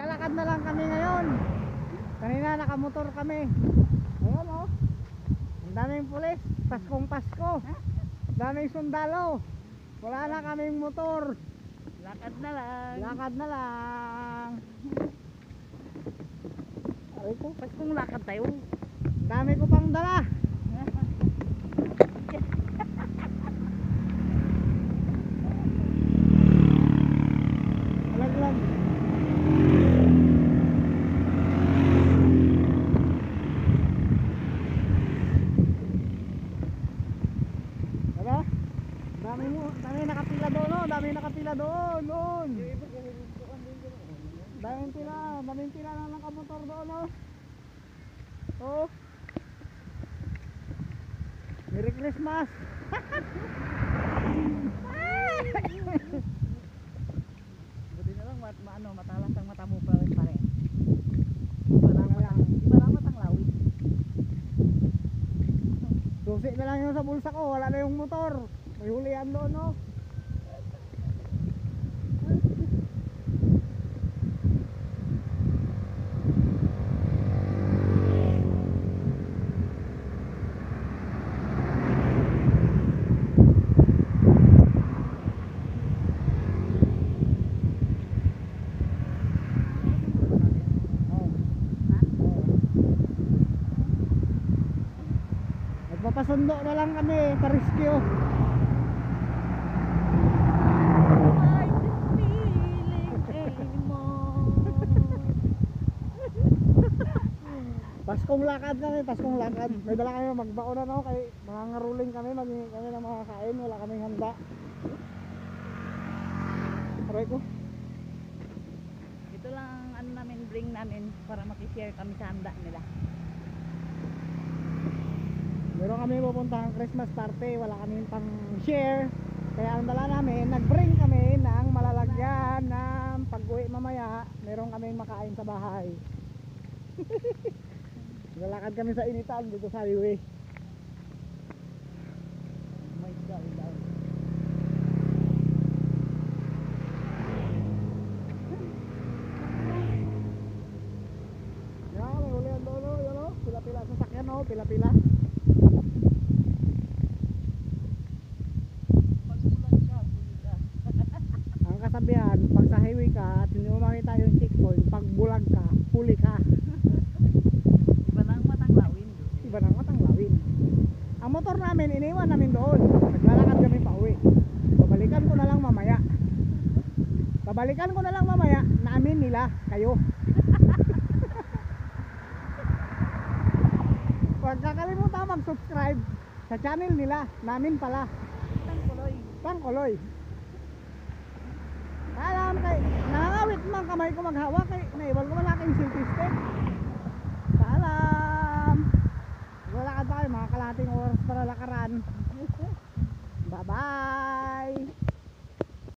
Lalakad na lang kami ngayon. Kanina nakamotor kami. Ayan oh. Ang daming pulis. Paskong Pasko. Daming sundalo. Wala na kaming motor. Lakad na lang. Lakad na lang. Aray ko. Pas kung lakad tayo. Ang dami ko pang dala. Alaglag. Ano? Dami mo, dami nakapila doon, oh. dami nakapila doon, doon. Daming pila, daming pila na nakamotor doon, oh. Oh. Merry Christmas. Buti na lang mat, ma, ano, matalas ang mata mo pa rin pare. Iba lang matang, iba lang matang lawit. Susi na lang yun sa bulsa ko, wala na yung motor. May hulihan doon, no? Nagpapasundo na lang kami sa Paskong lakad kami, Paskong lakad. May dala kami magbaon na no, kay mga ngaruling kami, maghingi kami ng mga kain, wala kaming handa. Aray ko. Ito lang ang ano namin, bring namin para makishare kami sa handa nila. Meron kami pupuntahang Christmas party, wala kaming pang share. Kaya ang dala namin, nag-bring kami ng malalagyan ng pag-uwi mamaya, meron kaming makain sa bahay. Lalakad kami sa initan dito sa highway. My God, God. Yan, may hulihan doon, oh, yun oh. Pila-pila sa sakyan, oh, pila-pila. Huli. Ang kasabihan, pag sa highway ka at hindi mo makita yung checkpoint, pag bulag ka, huli ka. Iba lang matang lawin. Iba nang matang lawin. Ang motor namin, iniwan namin doon. Naglalakad kami pa uwi. Babalikan ko na lang mamaya. Babalikan ko na lang mamaya, namin nila, kayo. Huwag kakalimutan mag-subscribe sa channel nila, namin pala. Tang kuloy. Pangkoloy. Alam kay nangangawit man kamay ko maghawak kay naiwan ko malaking city step. Paalam. Wala ka tayo mga kalating oras para lakaran. Bye bye.